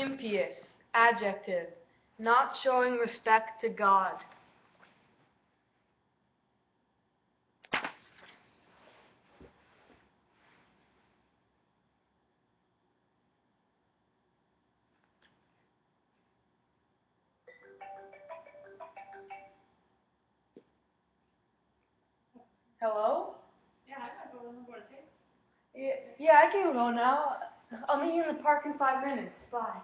Impious, adjective, not showing respect to God. Hello? Yeah, I'm not going to board Yeah, yeah, I can go now. I'll meet you in the park in five minutes. Bye.